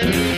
Yeah.